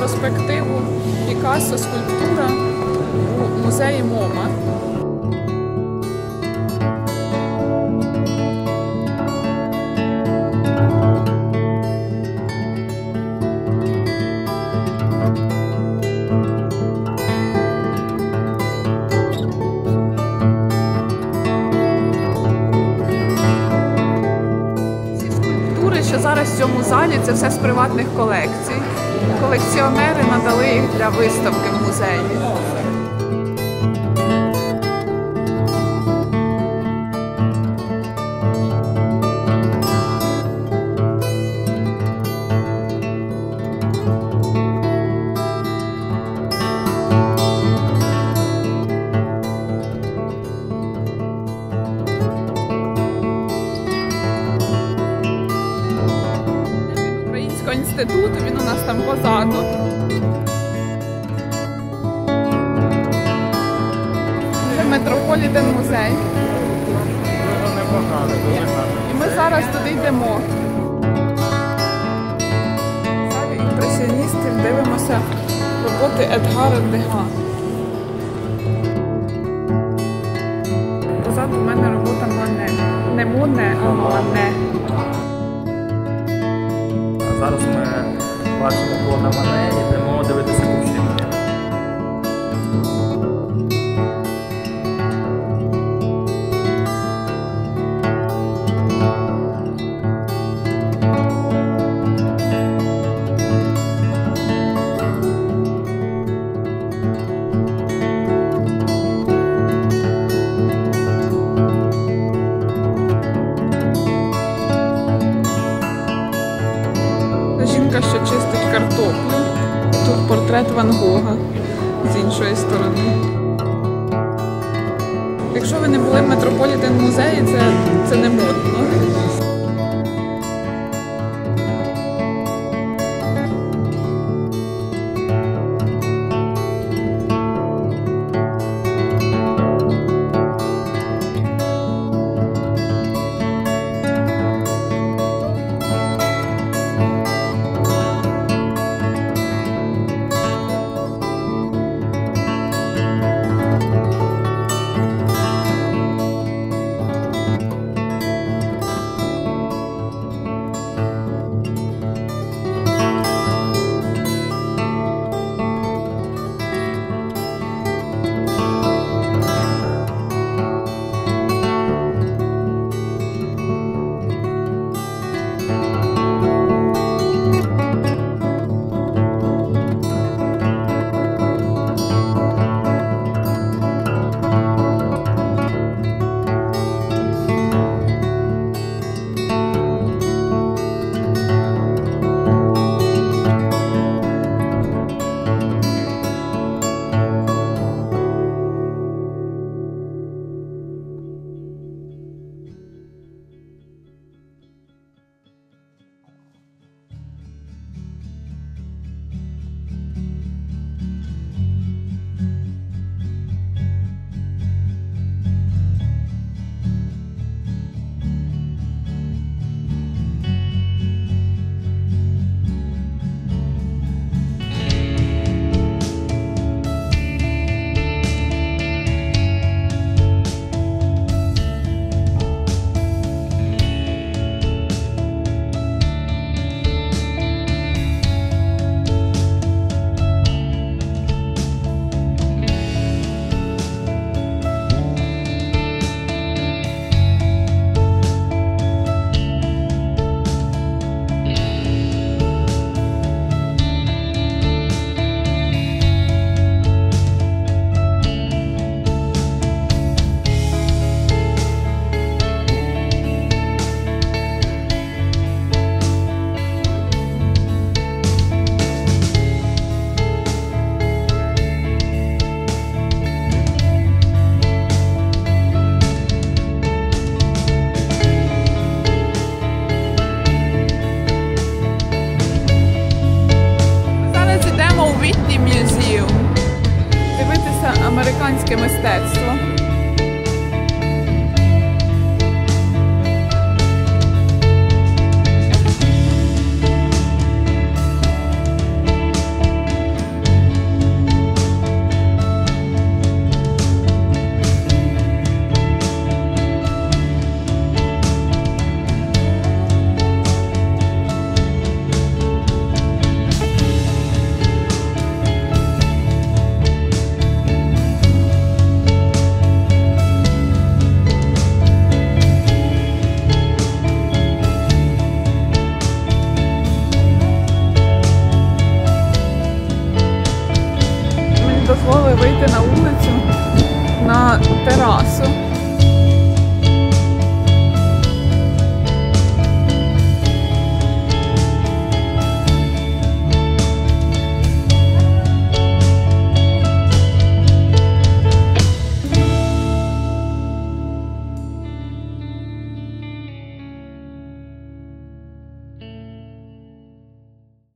перспективу Пікассо скульптура у музеї МОМА. Що зараз в цьому залі, це все з приватних колекцій. Колекціонери надали їх для виставки в музеї. Від інституту, він у нас там позаду. Це Метрополітен музей. І ми зараз туди йдемо. Залі імпресіоністів дивимося роботи Едгара Дега. Позаду в мене робота Мане. Не Моне, а Мане. А зараз ми бачимо Клода Мане портрет Ван Гога з іншої сторони. Якщо ви не були в Метрополітен музеї, це, це не модно. Jakie.